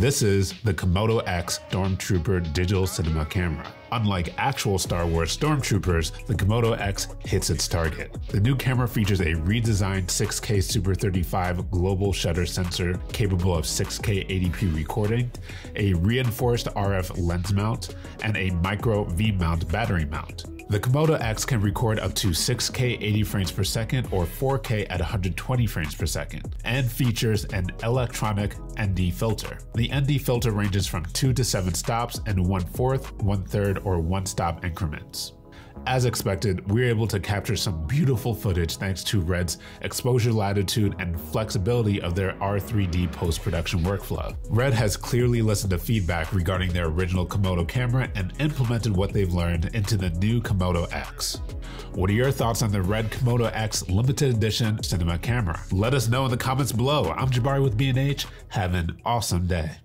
This is the Komodo X Stormtrooper digital cinema camera. Unlike actual Star Wars Stormtroopers, the Komodo X hits its target. The new camera features a redesigned 6K Super 35 global shutter sensor capable of 6K 80p recording, a reinforced RF lens mount, and a micro V mount battery mount. The Komodo X can record up to 6K 80 frames per second or 4K at 120 frames per second, and features an electronic ND filter. The ND filter ranges from 2 to 7 stops and 1 fourth, 1 third, or 1 stop increments. As expected, we were able to capture some beautiful footage thanks to Red's exposure latitude and flexibility of their R3D post-production workflow. Red has clearly listened to feedback regarding their original Komodo camera and implemented what they've learned into the new Komodo X. What are your thoughts on the Red Komodo X limited edition cinema camera? Let us know in the comments below. I'm Jabari with B&H. Have an awesome day.